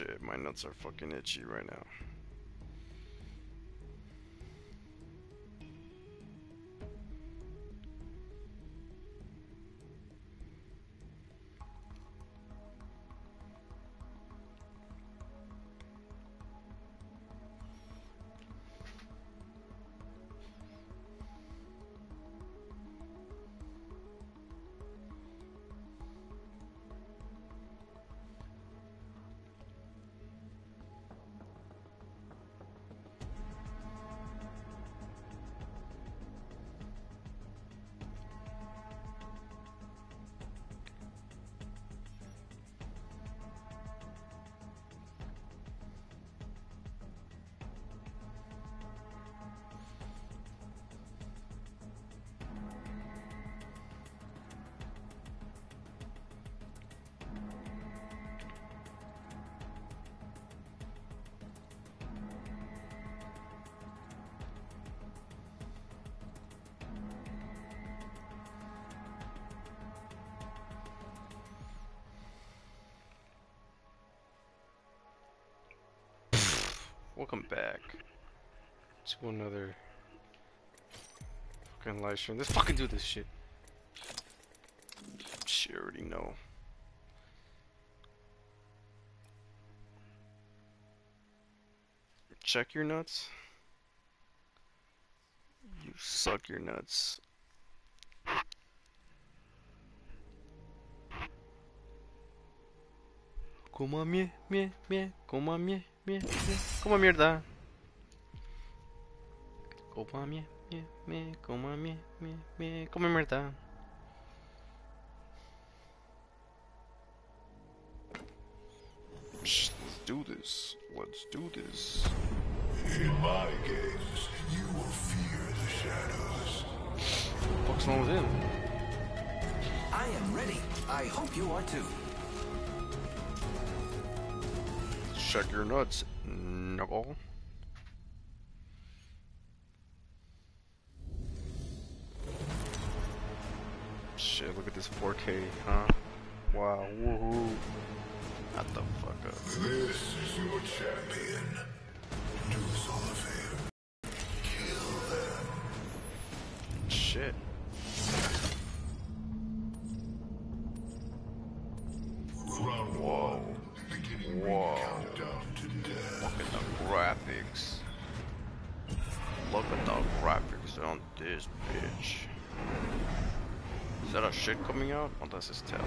shit, my nuts are fucking itchy right now. Welcome back to another fucking live stream. Let's fucking do this shit. She already know. Check your nuts. You suck your nuts. Coma mie, mie, mie, coma mie, mie, mie, coma mierda. Coma mie, mie, mie, coma mie, mie, mie, coma mierda. Shh, Let's do this. Let's do this. In my games, you will fear the shadows. What's wrong with him? I am ready. I hope you are too. Check your nuts, knuckle. Shit, look at this 4K, huh? Wow, woohoo. Not the fuck up. This is your champion. Do us all a favor. Shit coming out? Oh, that's his tail.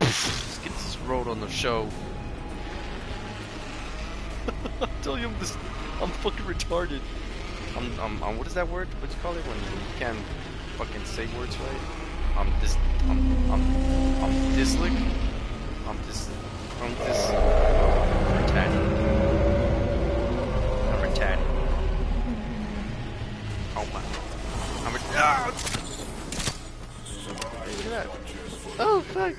Let's get this road on the show. I tell you, I'm this. I'm fucking retarded. I'm, I'm, I'm. What is that word? What do you call it when you can't fucking say words right? I'm this. I'm. I'm. I'm dyslic. I'm this. I'm this. Fuck.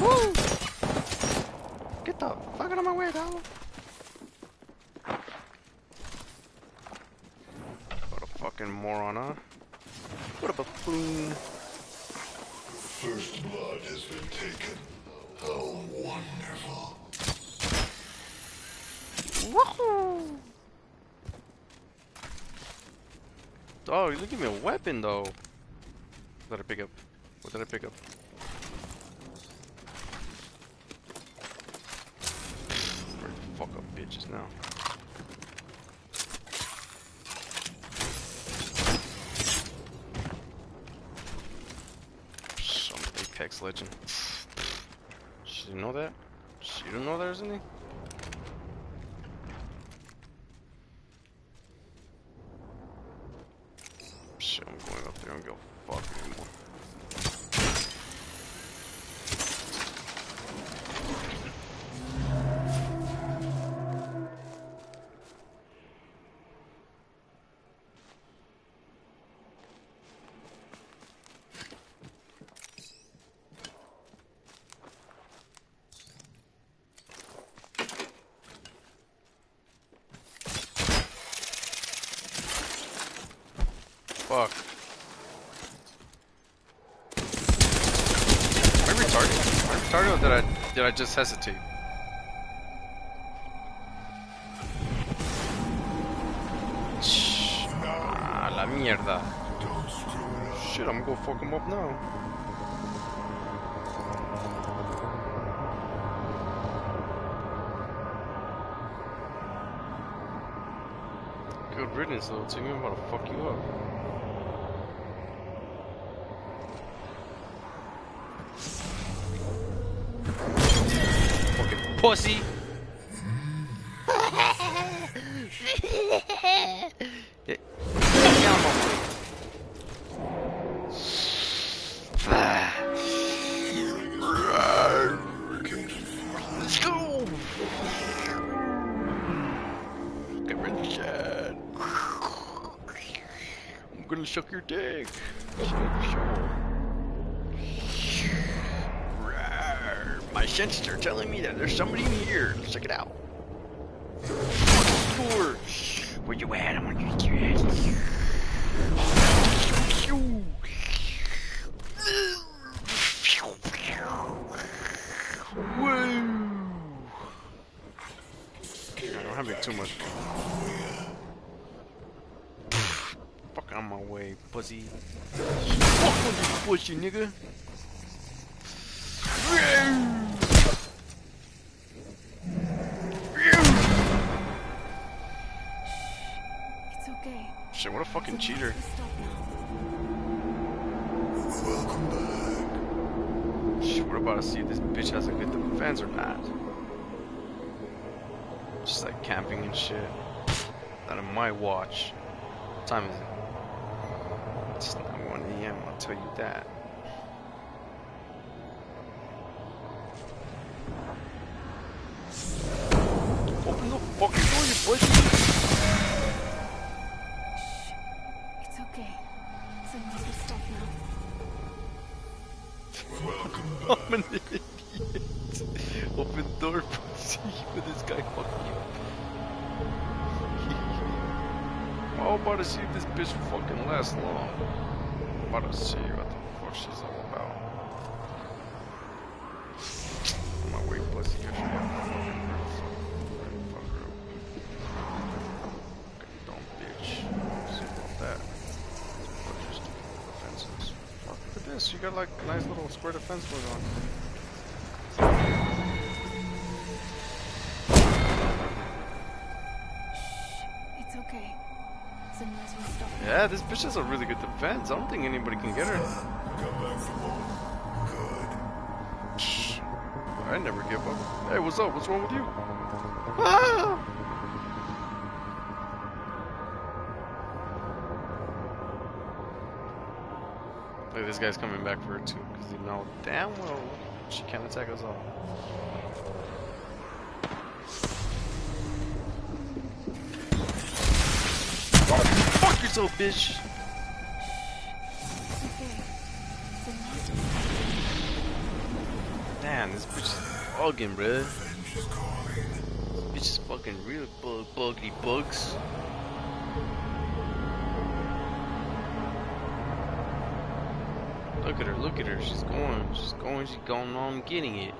Woo! Get the fuck out of my way, dog. What a fucking moron, huh? What a buffoon. First blood has been taken. How wonderful. Woohoo! Oh, you give me a weapon though. What did I pick up? What did I pick up? Fuck up bitches now. Some Apex legend. She didn't know that? She didn't know there's any? Shit, I'm going up there and go fuck anymore. Fuck. Am I retarded? Am I retarded or did I did I just hesitate? Ah, la mierda. Shit, I'm gonna go fuck him up now. Good riddance, little Timmy. I'm to fuck you up. Fucking pussy! Door. Where you at? I'm gonna get your ass. Woo! I'm having too much. Fuck on my way, pussy. Fuck you, pussy, nigga. Fucking cheater. Welcome back. Shit, we're about to see if this bitch has a good defense or not. Just like camping and shit. Not on my watch. What time is it? It's not 1 a.m., I'll tell you that. Open door, pussy. With this guy fucking you. I'm about to see if this bitch fucking lasts long. I'm about to see what the fuck she's all about. My way, pussy. You're fucking real fucking fuck her up. Okay, dumb bitch. See about that. Stupid defenses? Fuck, look at this. You got like a nice little square defense going on. Yeah, this bitch has a really good defense. I don't think anybody can get her. I never give up. Hey, what's up? What's wrong with you? Ah! Look, this guy's coming back for her too, because he know damn well she can't attack us all. Fuck yourself, bitch! Damn, this bitch is bugging, bruh. Revenge is calling. Bitch is fucking real bug buggy bugs. Look at her, look at her. She's going, she's going, she's going on getting it.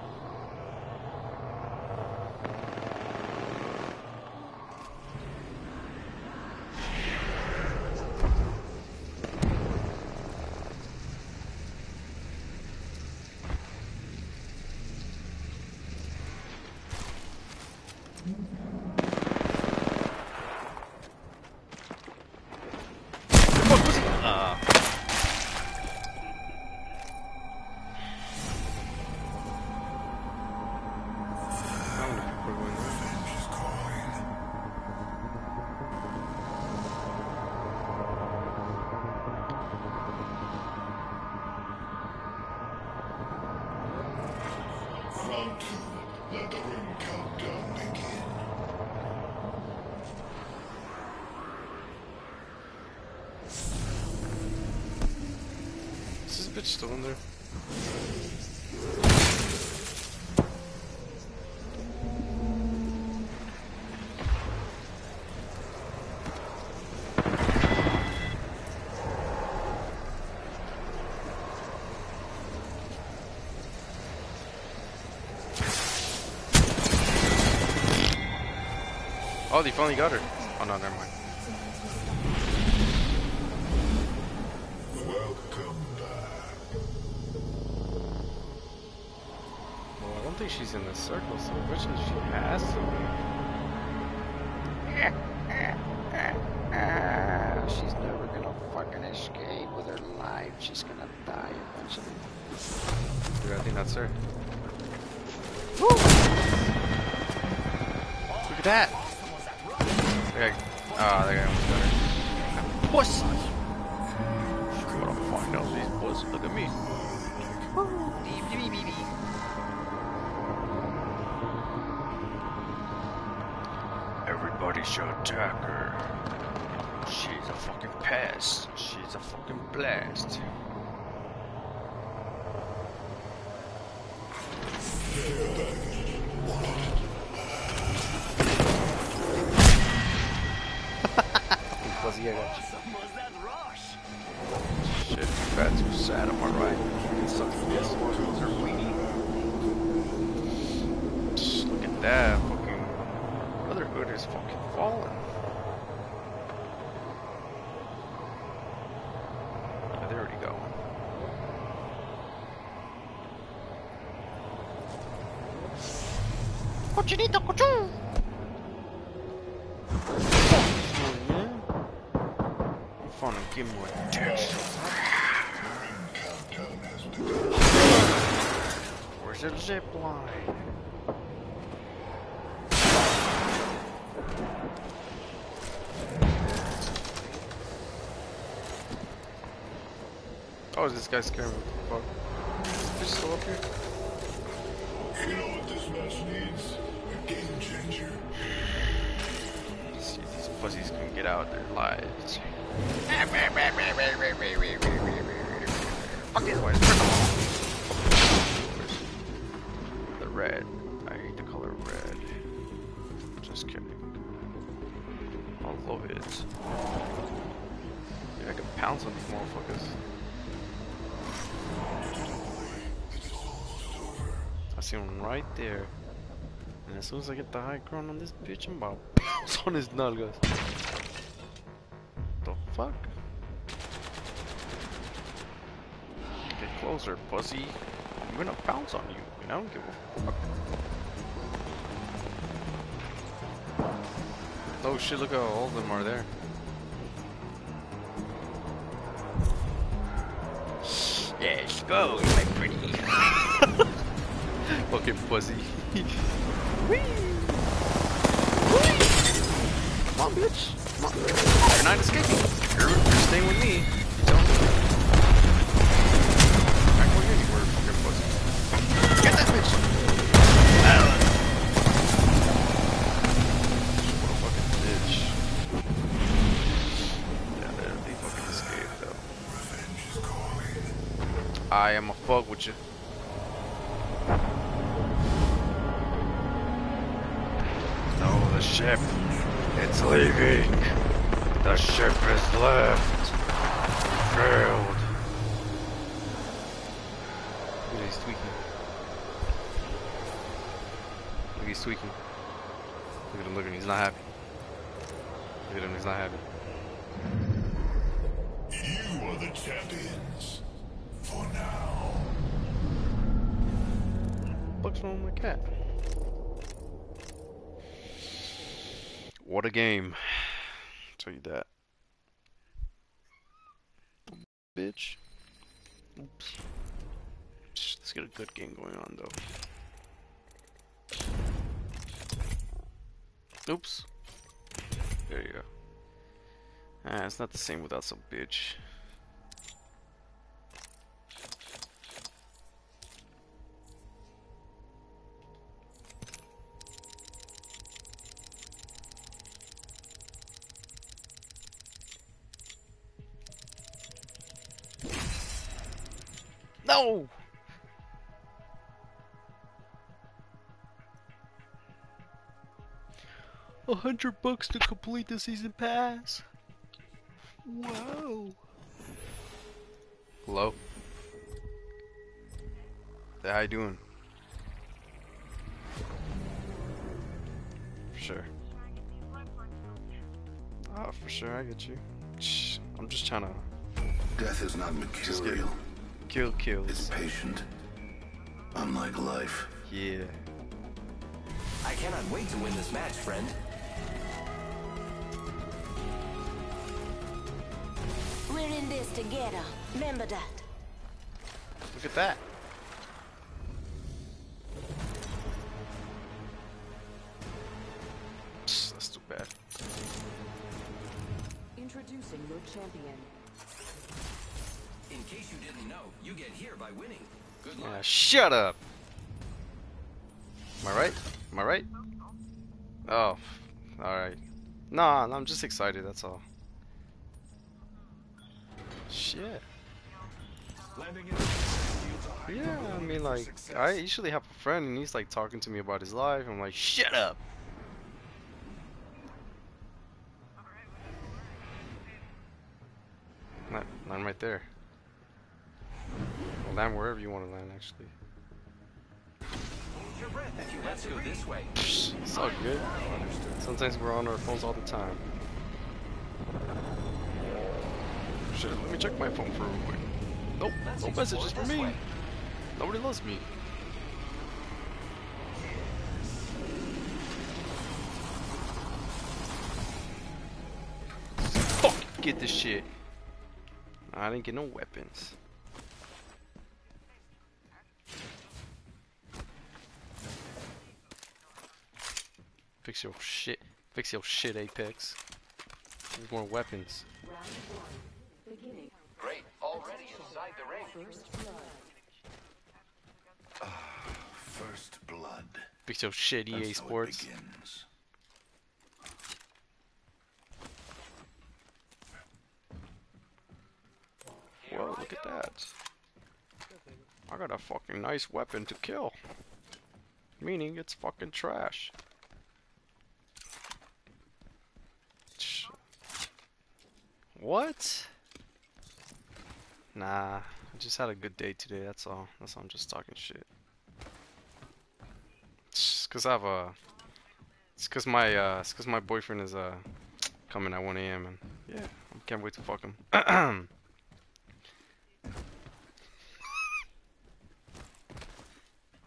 Is this bitch still in there? Oh, they finally got her. Oh no, never mind. Circle, so eventually she has to be. She's never gonna fucking escape with her life. She's gonna die eventually. Dude, I think that's her. Look at that! Ah, that guy almost got her. Everybody should attack her. She's a fucking pest. She's a fucking blast. Fuzzy, I got you. Shit, fat, too sad, am I right? Fucking this. Those are weenie. Look at that, fucking Brotherhood is fucking falling. Yeah, oh, there already go. Cochinito, cochon! Fun and give me a dish. Countdown has begun. Where's the zip line? Oh, is this guy scaring me? What the fuck? Is this still up here? You know what this match needs? A game changer. See, these fuzzies can get out of their lives. Fuck these boys. The red. I hate the color red. Just kidding. I love it. Dude, I can pounce on these motherfuckers. See one right there. And as soon as I get the high ground on this bitch, I'm about to pounce on his nalgas. The fuck? Get closer, pussy. I'm gonna pounce on you, and I don't give a fuck. Oh shit, look how all of them are there. Yes, go. Fucking pussy. Whee! Whee! Come on, bitch. Come on. You're not escaping. You're, you're staying with me. Don't. You fucking pussy. Get that bitch. Bitch. Yeah, they, fucking though. I am a fuck with you. Ship. It's leaving. The ship is left. Failed. Look at he's tweaking. Look, he's tweaking. Look at him, look at him, he's not happy. Look at him, he's not happy. You are the champions. For now. What's wrong with my cat? What a game. I'll tell you that. Bitch. Oops. Let's get a good game going on though. Oops. There you go. Ah, it's not the same without some bitch. No! A hundred bucks to complete the season pass. Whoa. Hello? Hey, how you doing? For Sure. Oh, for sure, I get you. I'm just trying to Death is not Just mercurial. kill It's kills. patient. Unlike life. Yeah. I cannot wait to win this match, friend. We're in this together. Remember that. Look at that. You didn't know, you get here by winning. Good luck. Shut up. Am I right? Am I right? Oh, alright. Nah, I'm just excited, that's all. Shit. Yeah, I mean, like, I usually have a friend and he's like talking to me about his life. I'm like, shut up. Land, land right there. Land wherever you want to land, actually. Hold your breath if you let's go this way. It's all good. Sometimes we're on our phones all the time. Shit, let me check my phone for real quick. Nope, no messages for me. way. Nobody loves me. Fuck, get this shit. I didn't get no weapons. Fix your shit. Fix your shit, Apex. There's more weapons. Round Great. Already inside the ring. First blood. First blood. Fix your shit, EA That's Sports. Whoa, look at that. I got a fucking nice weapon to kill. Meaning it's fucking trash. What? Nah, I just had a good day today, that's all. That's all, I'm just talking shit. It's cause I have a... It's cause my, uh, it's cause my boyfriend is, uh, coming at 1 a.m. and, yeah, I can't wait to fuck him.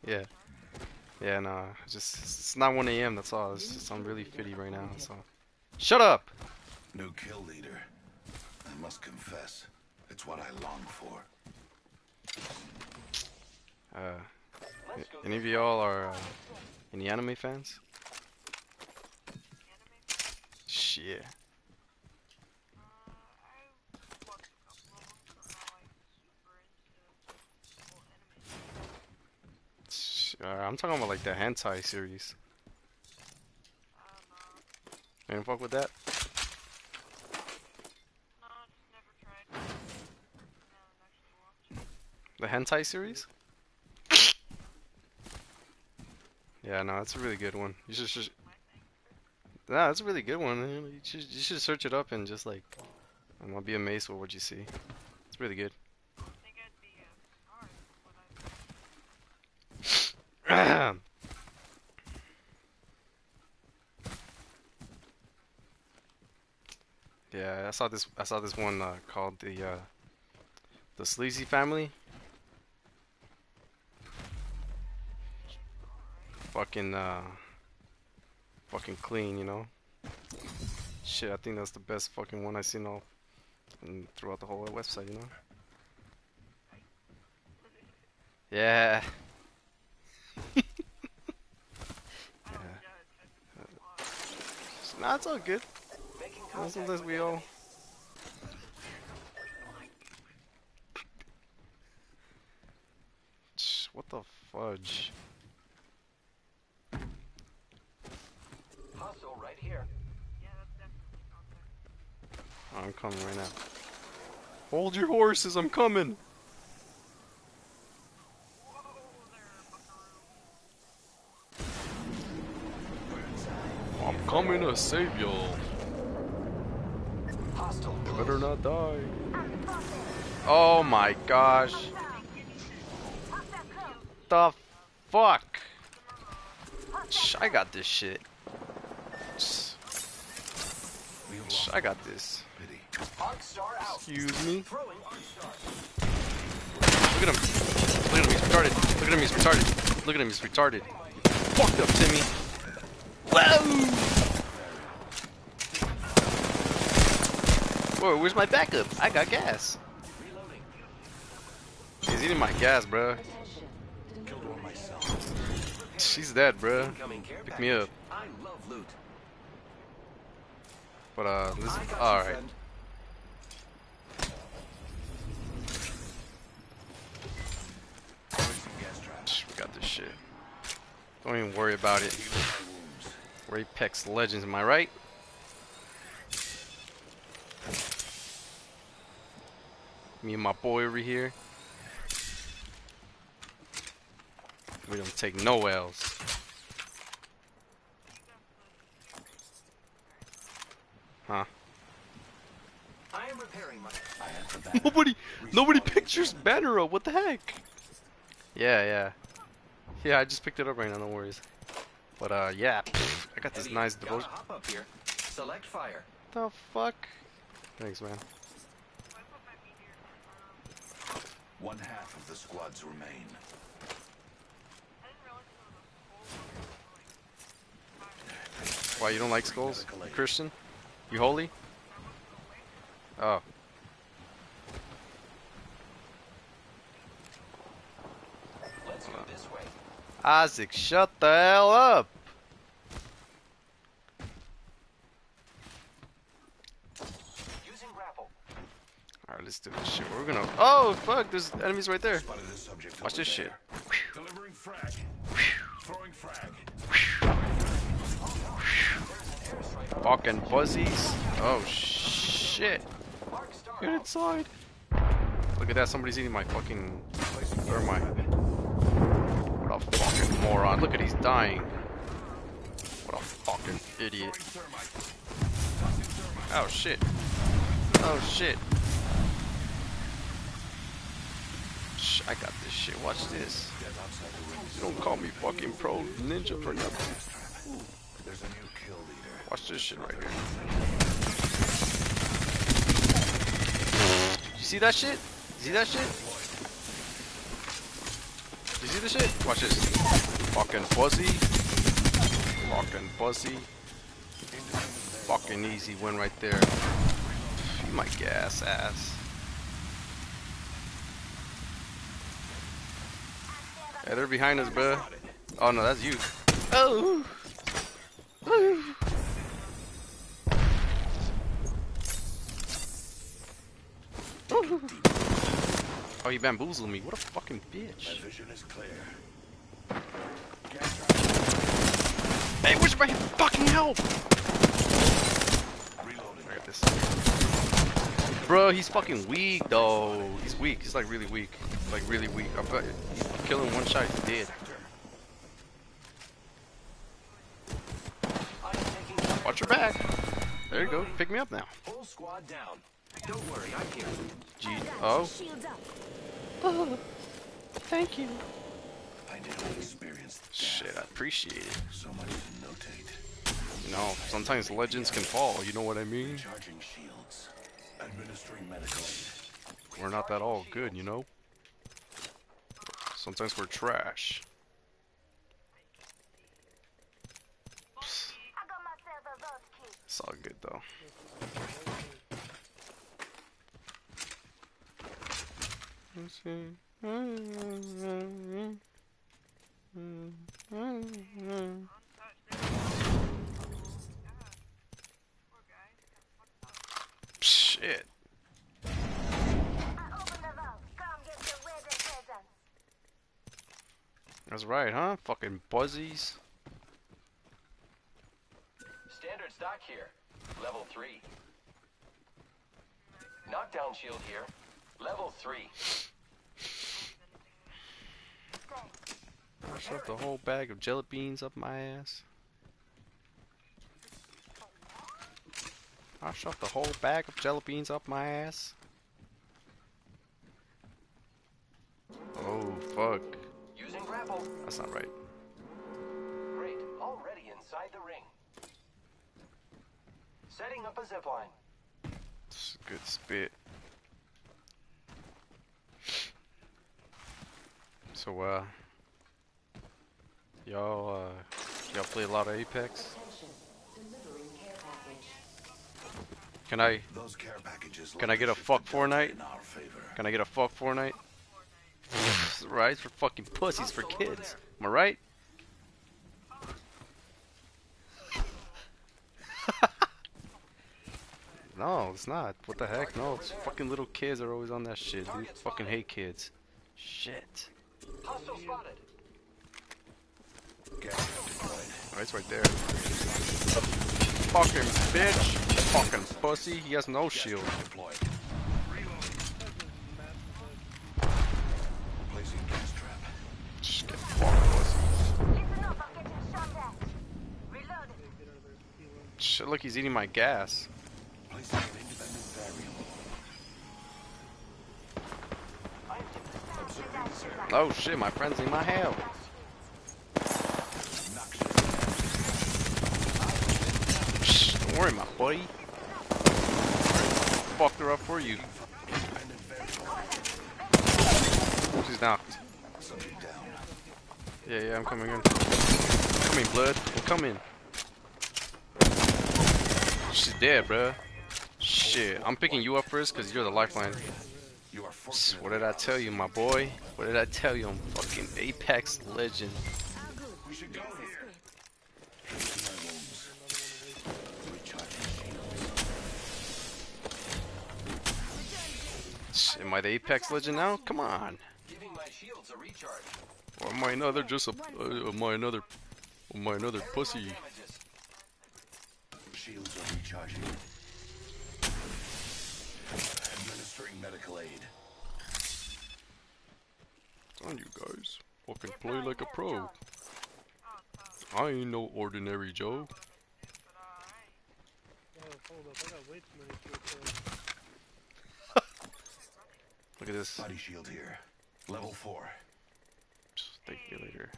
Yeah. Yeah, no, just it's not 1 a.m. That's all. It's just I'm really fitty right now. So, shut up. New kill leader. I must confess, it's what I long for. Uh, any of y'all are uh, any anime fans? Shit. Uh, I'm talking about like the hentai series. Ain't fuck with that? The hentai series? Yeah, no, that's a really good one. You should, Nah, that's a really good one. You should, you should search it up and just like, and I'll be amazed with what you see. It's really good. yeah, I saw this. I saw this one uh, called the uh, the Sleazy Family. Fucking uh, fucking clean, you know. Shit, I think that's the best fucking one I've seen all throughout the whole website, you know. Yeah. yeah. Nah, it's all good. Sometimes we all. What the fudge? Hostile right here. I'm coming right now. Hold your horses, I'm coming! I'm coming to save y'all. You better not die. Oh my gosh. The fuck? I got this shit. I got this. Excuse me. Throwing Arc Star. Look at him. Look at him, he's retarded. Look at him, he's retarded. Look at him, he's retarded. Fucked up, Timmy. Whoa! Whoa, where's my backup? I got gas. He's eating my gas, bro. Attention. Killed one myself. She's dead, bro. Pick me up. I love loot. But uh, this, I got you, all right. friend. Placing gas traps. Shh, We got this shit. Don't even worry about it. Healing my wounds. Ray Pex Legends, am I right? Me and my boy over here. We don't take no L's. Huh? I am repairing my. I had the. Nobody, nobody pictures banner up. What the heck? Yeah, yeah, yeah. I just picked it up right now. No worries. But uh, yeah, pff, I got this Eddie, nice gotta devotion. hop up here. Select fire. The fuck? Thanks, man. One half of the squads remain. Why you don't like skulls? You Christian? You holy? Oh. Let's go this way. Isaac, shut the hell up! Using grapple. Alright, let's do this shit. We're gonna. Oh, fuck, there's enemies right there. Watch this shit. Delivering frag. Throwing frag. Fucking fuzzies. Oh, shit. Get inside. Look at that, somebody's eating my fucking thermite. Moron. Look at he's dying. What a fucking idiot. Oh shit. Oh shit. Shh, I got this shit. Watch this. You don't call me fucking pro ninja for nothing. Watch this shit right here. You see that shit? You see that shit? You see the shit? Watch this. Fucking fuzzy. Fucking fuzzy. Fucking easy win right there. You my gas ass. Hey, they're behind us, bruh. Oh no, that's you. Oh. Oh, he bamboozled me. What a fucking My bitch. vision is clear. Hey, where's my fucking help? Reloading. I got this. Bro, he's fucking weak, though. He's weak. He's like really weak. Like really weak. I bet you kill him one shot, he's dead. I'm taking fire. Watch your back. There you go. Pick me up now. Whole squad down. Don't worry, I'm here. G. I got Oh. you. Shields up. Thank you. I didn't experience. Shit, I appreciate it. So much to notate. You know, sometimes legends can fall. You know what I mean? Charging shields. Administering medical aid. We're not that all good, you know? Sometimes we're trash. Psst, I got myself a Voss kit. It's all good though. Let's see. Shit. I opened the vault. Come get your wedding presents. That's right, huh? Fucking buzzies. Standard stock here. Level 3. Knockdown shield here. Level 3. I shoved the whole bag of jelly beans up my ass. I shoved the whole bag of jelly beans up my ass. Oh, fuck. Using grapple. That's not right. Great. Already inside the ring. Setting up a zipline. It's a good spit. So, uh, y'all, uh, y'all play a lot of Apex? Can I. Can I get a fuck Fortnite? Can I get a fuck Fortnite? right, for fucking pussies for kids. Am I right? no, it's not. What the heck? No, it's fucking little kids are always on that shit, dude. Fucking hate kids. Shit. Hostile spotted. Oh, it's right there. Fucking bitch. Fucking pussy. He has no shield. Deployed. Placing gas trap. Just get fucked, pussy. Listen up, I'm getting shot at. Reloading. Shit, look, he's eating my gas. Placing an independent variable. Oh shit, my friend's in my hell. Shh, don't worry, my buddy. Fucked her up for you. She's knocked. Yeah, yeah, I'm coming in. Come in, blood. I'm coming. She's dead, bruh. Shit, I'm picking you up first because you're the lifeline. What did I tell you, my boy? What did I tell you? I'm fucking Apex Legend. We should go here. Treating my wounds. Recharging shield. Am I the Apex Legend now? Come on. My shields. Or am I another just a? Uh, am I another? Am I another pussy? Damages. Shields are recharging. Administering medical aid. On you guys, fucking play like a pro. I ain't no ordinary Joe. Oh, hold up, I got way too many shields. Look at this. Body shield here. Level 4. Just Thank me later.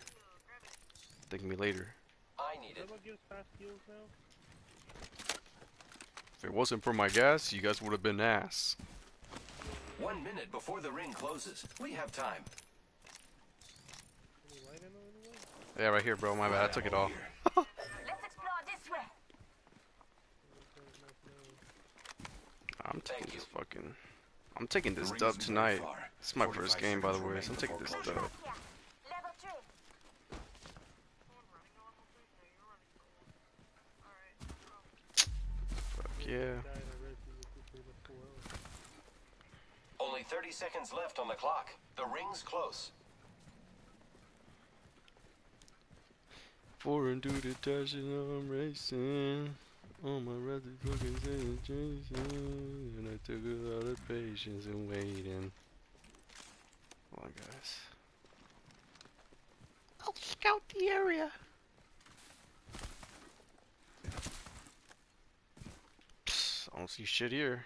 Thank me later. I need it. that gives fast heals now? If it wasn't for my gas, you guys would have been ass. One minute before the ring closes. We have time. Any light ammo anyway? Yeah, right here, bro. My bad. I took it all. Let's explore this way. I'm taking this fucking. I'm taking this dub tonight. is my first game, by the way, so I'm taking this dub. closure. Yeah. Level 3. Fuck yeah. Died already with the four hours. Only 30 seconds left on the clock. The ring's close. Foreign dude attaching, I'm racing. On my road to fucking sensation. And I took a lot of patience and waiting. Hold on, guys. I'll scout the area. Psst, I don't see shit here.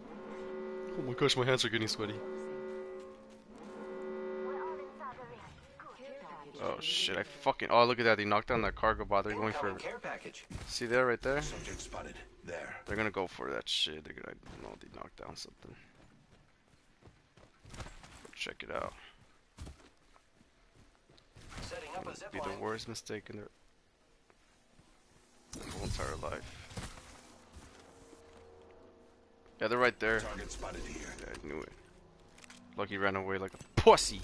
Oh my gosh, my hands are getting sweaty. Oh shit, I fucking. Oh, look at that. They knocked down that cargo bot. They're going for. Care package. See there, right there? Subject spotted. There. They're gonna go for that shit. They're gonna. No, they knocked down something. Check it out. Setting up a It'd be the worst mistake in their whole entire life. Yeah, they're right there. Target spotted here. Yeah, I knew it. Lucky ran away like a pussy.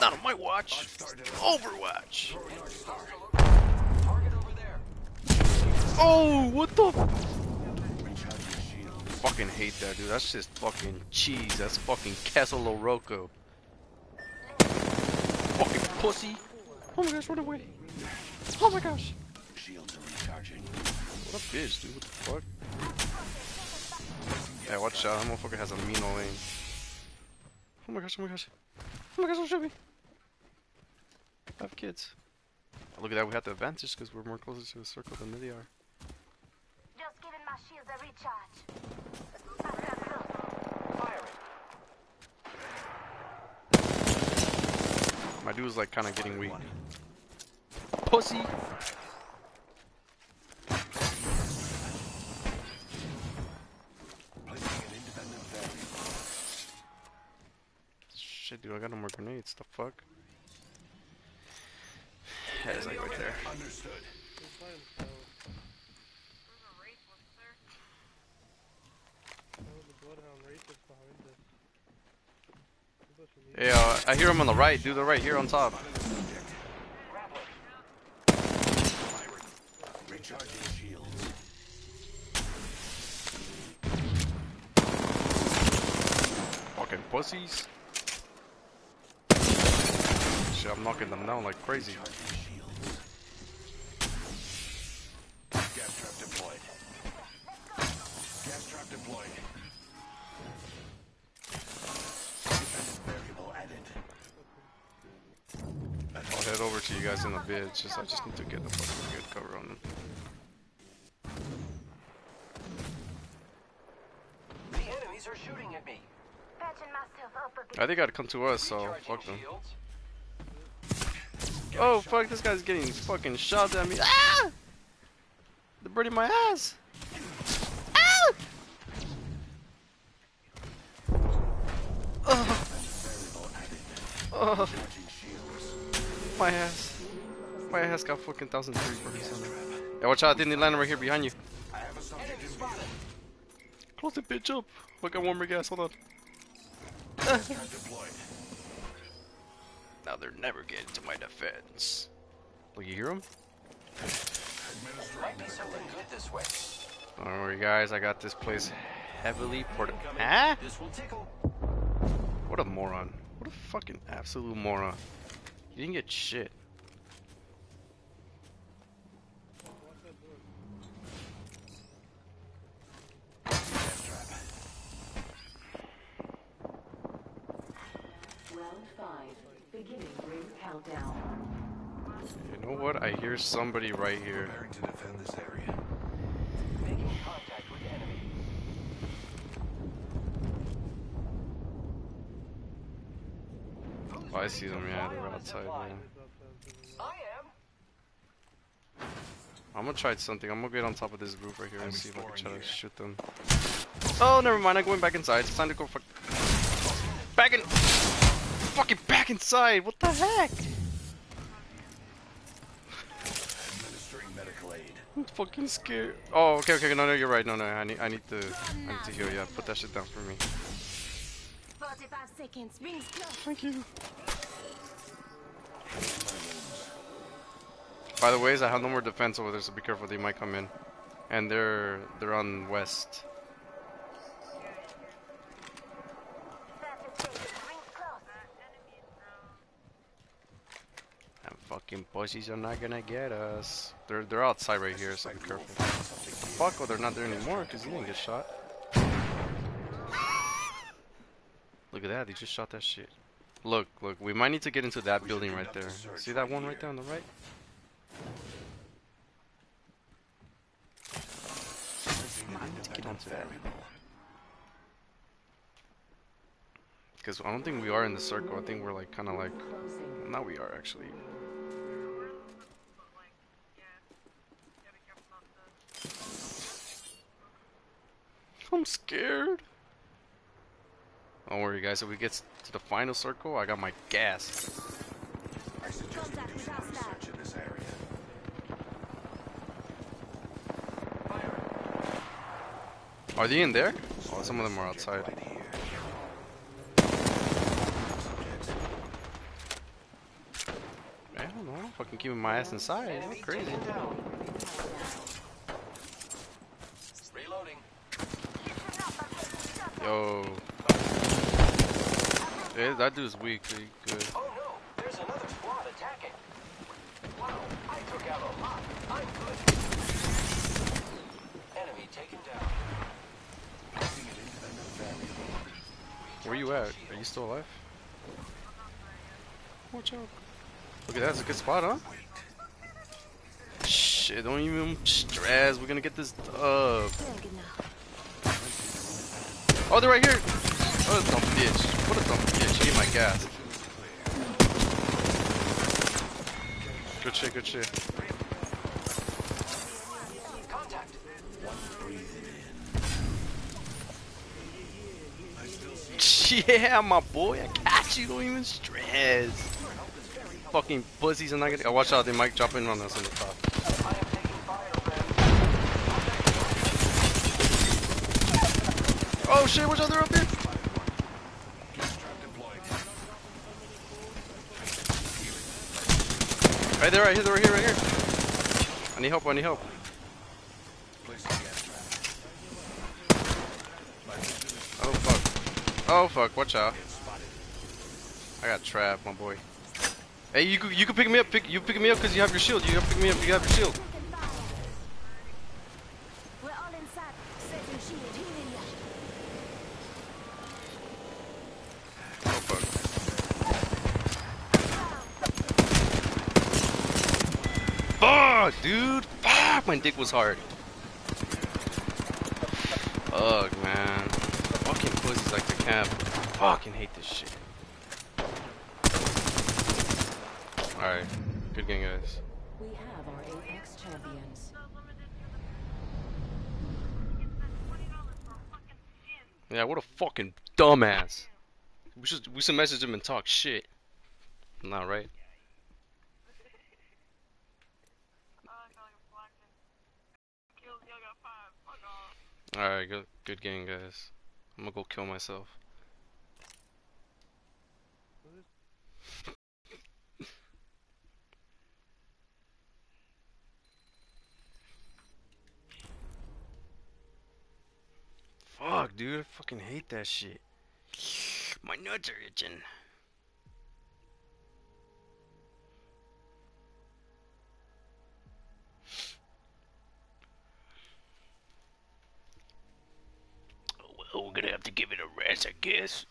Not on my watch. Overwatch. Target over there. Oh, what the? Fucking hate that, dude. That's just fucking cheese. That's fucking queso loco. Fucking pussy. Oh my gosh, run away. Oh my gosh. Shields are recharging. What a bitch, dude. What the fuck? Yeah, watch out. That motherfucker has a mean old aim. Oh my gosh, oh my gosh. Oh my gosh, don't shoot me. I have kids. Oh, look at that. We have the advantage because we're more closer to the circle than they are. Just giving my shields a recharge. Back up close. Firing. My dude's like kind of getting weak. Pussy. shit, dude. I got no more grenades. The fuck? Yeah, it's like right there. Understood. He's by himself. The Bloodhound Wraith is behind us. He must have Hey, uh, I hear him on the right. Do the right here on top. Fucking pussies. Shit, I'm knocking them down like crazy. Gas trap deployed. Gas trap deployed. Variable added. I'll head over to you guys in a bit. It's just I just need to get the fucking good cover on them. The enemies are shooting at me. Patching myself up a bit. I think I'd come to us, so fuck them. shields. Oh fuck, this guy's getting fucking shot at me. Ah! They're burning my ass. Ah! Oh. Oh. My ass. My ass got fucking thousand three burns on it. Yeah, watch out, Disney landing right here behind you. I. Close the bitch up. Look, I got one more gas. Hold on. Deployed. Now they're never getting to my defense. Will you hear them? Administering Might be something good this way. Don't worry, guys. I got this place heavily ported. Huh? This will tickle. What a moron. What a fucking absolute moron. You didn't get shit. Lock that door. Round five. Beginning ring countdown. You know what? I hear somebody right here. Preparing to defend this area. Making contact with enemy. Oh, I see them, yeah. They're outside, yeah. He's outside to the I right. am. I'm gonna try something. I'm gonna get on top of this roof right here and see if I can try to shoot them. Oh, never mind. I'm going back inside. It's time to go fuck. Back inside. What the heck? Administering medical aid. I'm fucking scared. Oh, okay, okay. No, no, you're right. No, no. I need, I need to, I need to heal. Yeah, put that shit down for me. 45 seconds. Rings close. Thank you. By the ways, I have no more defense over there, so be careful. They might come in, and they're they're on west. That's it, Rings close. And fucking pussies are not gonna get us. They're they're outside right here, so be careful. Fuck, oh, they're not there anymore because he didn't get shot. Look at that, he just shot that shit. Look, look, we might need to get into that building right there. See that one right there on the right? Because I don't think we are in the circle. I think we're like kind of like. Now we are actually. I'm scared. Don't worry, guys. If we get to the final circle, I got my gas. I suggest do some research in this area. Are they in there? Oh, some of them are outside. I don't know. I'm fucking keeping my ass inside. Enemy crazy. taken down. Reloading. Yo. Yeah, that dude's weak. He good. Oh no, there's another squad attacking. Wow, I took out a lot. I'm good. Enemy taken down. Placing an independent variable. Where you at? Are you still alive? Watch out. Look at that. That's a good spot, huh? Shit, don't even stress. We're gonna get this dub. Oh, they're right here. What a dumb bitch. What a dumb bitch. Ate my gas. Good shit, good shit. Yeah, my boy. I got you. Don't even stress. Fucking pussies are not gonna. Oh, watch out. They might drop in on us on the top. I am taking fire, friend. Oh shit! Watch other up here. Right there, right here, right here, right here. I need help, I need help. Oh fuck. Oh fuck, watch out. I got trapped, my boy. Hey, you you could pick me up, pick you pick me up because you have your shield. You pick me up, you have your shield. Taking fire. We're all inside. Setting shield. Healing ya. Oh fuck. Fuck, dude. Fuck, my dick was hard. Fuck, man. Fucking pussies like the camp. Fucking hate this shit. Alright. Good game, guys. We have our Apex champions. Yeah, what a fucking dumbass. We should we should message him and talk shit. Not right. Alright, good good game guys. I'm gonna go kill myself. Fuck, dude, I fucking hate that shit. My nuts are itching. Oh, well, we're gonna have to give it a rest, I guess.